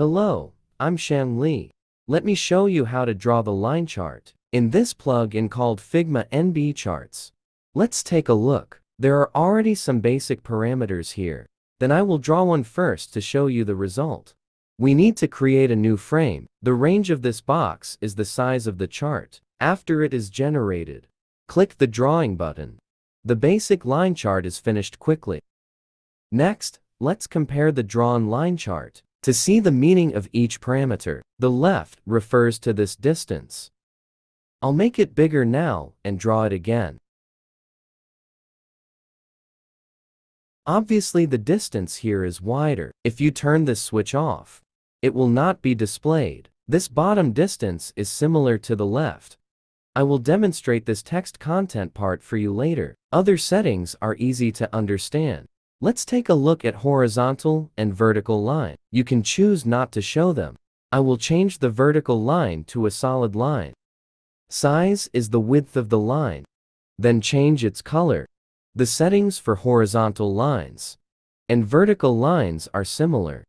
Hello, I'm Shan Li. Let me show you how to draw the line chart in this plug-in called Figma NB Charts. Let's take a look. There are already some basic parameters here. Then I will draw one first to show you the result. We need to create a new frame. The range of this box is the size of the chart. After it is generated, click the drawing button. The basic line chart is finished quickly. Next, let's compare the drawn line chart. To see the meaning of each parameter, the left refers to this distance. I'll make it bigger now and draw it again. Obviously the distance here is wider. If you turn this switch off, it will not be displayed. This bottom distance is similar to the left. I will demonstrate this text content part for you later. Other settings are easy to understand. Let's take a look at horizontal and vertical line. You can choose not to show them. I will change the vertical line to a solid line. Size is the width of the line. Then change its color. The settings for horizontal lines and vertical lines are similar.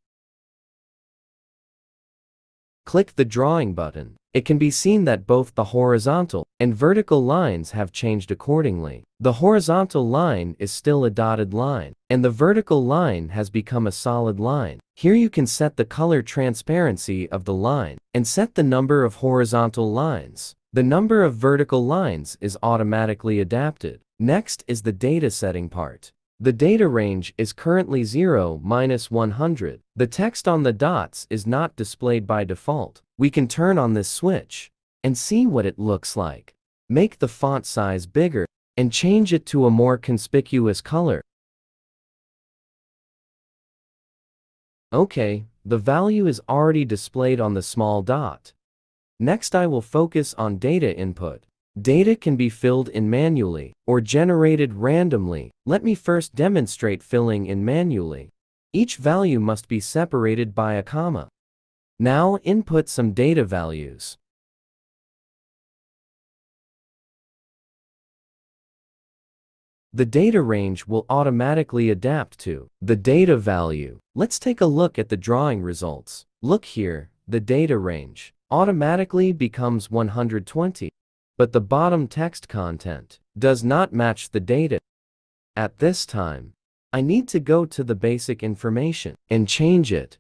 Click the drawing button. It can be seen that both the horizontal and vertical lines have changed accordingly. The horizontal line is still a dotted line, and the vertical line has become a solid line. Here you can set the color transparency of the line and set the number of horizontal lines. The number of vertical lines is automatically adapted. Next is the data setting part. The data range is currently 0 minus 100. The text on the dots is not displayed by default. We can turn on this switch and see what it looks like. Make the font size bigger and change it to a more conspicuous color. Okay, the value is already displayed on the small dot. Next I will focus on data input. Data can be filled in manually or generated randomly. Let me first demonstrate filling in manually. Each value must be separated by a comma. Now input some data values. The data range will automatically adapt to the data value. Let's take a look at the drawing results. Look here, the data range automatically becomes 120 but the bottom text content does not match the data. At this time, I need to go to the basic information and change it.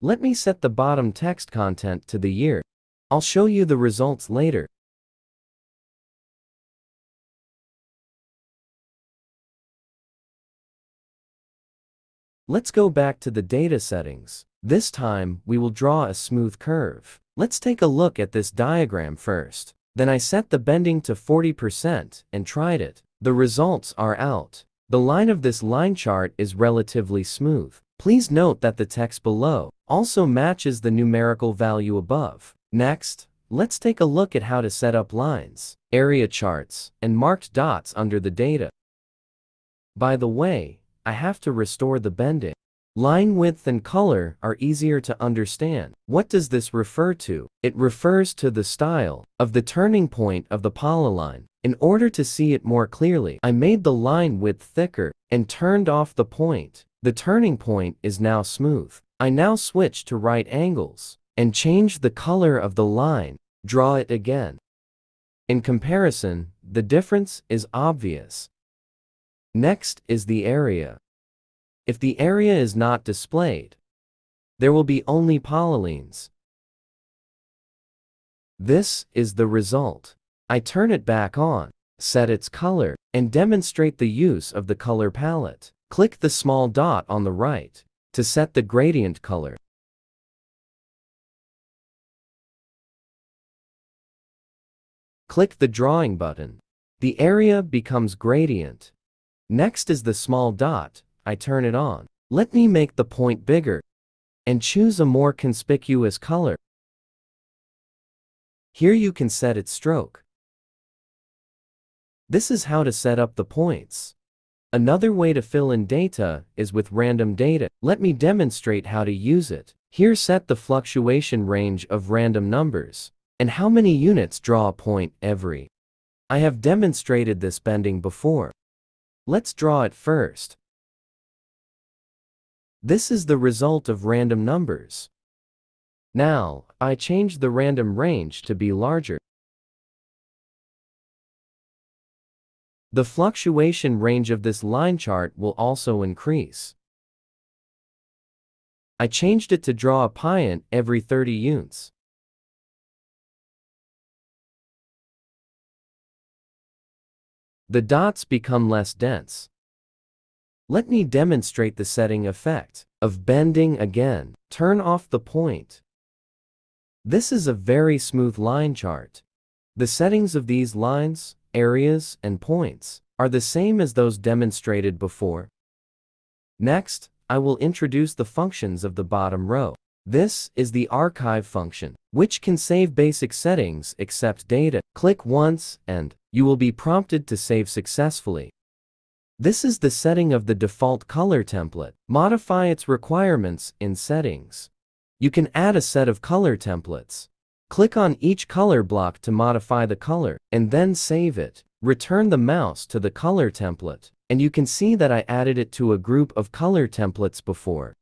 Let me set the bottom text content to the year. I'll show you the results later. Let's go back to the data settings. This time, we will draw a smooth curve. Let's take a look at this diagram first. Then I set the bending to 40% and tried it. The results are out. The line of this line chart is relatively smooth. Please note that the text below also matches the numerical value above. Next, let's take a look at how to set up lines, area charts, and marked dots under the data. By the way, I have to restore the bending. Line width and color are easier to understand. What does this refer to? It refers to the style of the turning point of the polyline. In order to see it more clearly, I made the line width thicker and turned off the point. The turning point is now smooth. I now switch to right angles and change the color of the line. Draw it again. In comparison, the difference is obvious. Next is the area. If the area is not displayed, there will be only polylines. This is the result. I turn it back on, set its color, and demonstrate the use of the color palette. Click the small dot on the right to set the gradient color. Click the drawing button. The area becomes gradient. Next is the small dot I turn it on. Let me make the point bigger and choose a more conspicuous color. Here you can set its stroke. This is how to set up the points. Another way to fill in data is with random data. Let me demonstrate how to use it. Here set the fluctuation range of random numbers and how many units draw a point every. I have demonstrated this bending before. Let's draw it first. This is the result of random numbers. Now, I changed the random range to be larger. The fluctuation range of this line chart will also increase. I changed it to draw a piant every 30 units. The dots become less dense. Let me demonstrate the setting effect of bending again. Turn off the point. This is a very smooth line chart. The settings of these lines, areas, and points are the same as those demonstrated before. Next, I will introduce the functions of the bottom row. This is the archive function, which can save basic settings except data. Click once and you will be prompted to save successfully. This is the setting of the default color template. Modify its requirements in settings. You can add a set of color templates. Click on each color block to modify the color, and then save it. Return the mouse to the color template, and you can see that I added it to a group of color templates before.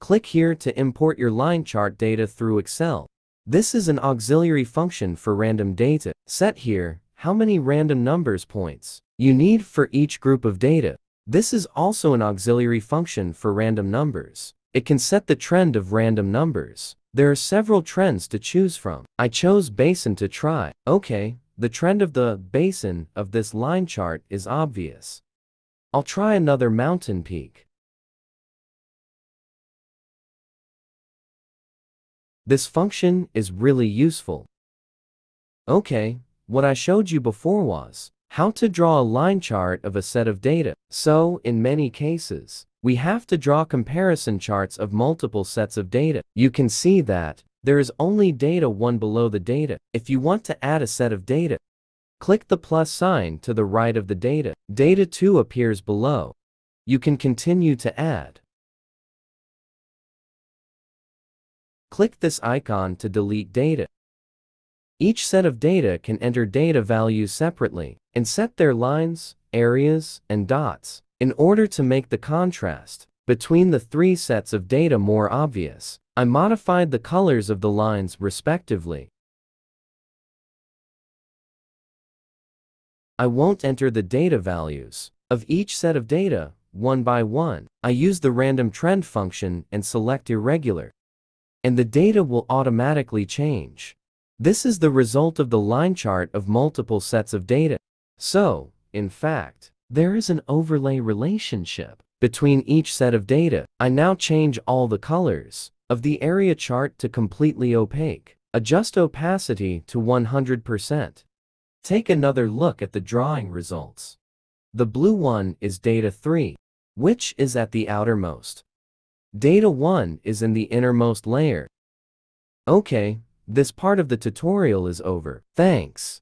Click here to import your line chart data through Excel. This is an auxiliary function for random data. Set here how many random numbers points you need for each group of data. This is also an auxiliary function for random numbers. It can set the trend of random numbers. There are several trends to choose from. I chose basin to try. Okay, the trend of the basin of this line chart is obvious. I'll try another mountain peak. This function is really useful. Okay, what I showed you before was how to draw a line chart of a set of data. So, in many cases, we have to draw comparison charts of multiple sets of data. You can see that there is only data 1 below the data. If you want to add a set of data, click the plus sign to the right of the data. Data 2 appears below. You can continue to add. Click this icon to delete data. Each set of data can enter data values separately and set their lines, areas, and dots. In order to make the contrast between the three sets of data more obvious, I modified the colors of the lines respectively. I won't enter the data values of each set of data one by one. I use the random trend function and select irregular. And the data will automatically change. This is the result of the line chart of multiple sets of data. So, in fact, there is an overlay relationship between each set of data. I now change all the colors of the area chart to completely opaque. Adjust opacity to 100%. Take another look at the drawing results. The blue one is data 3, which is at the outermost. Data 1 is in the innermost layer. Okay, this part of the tutorial is over. Thanks.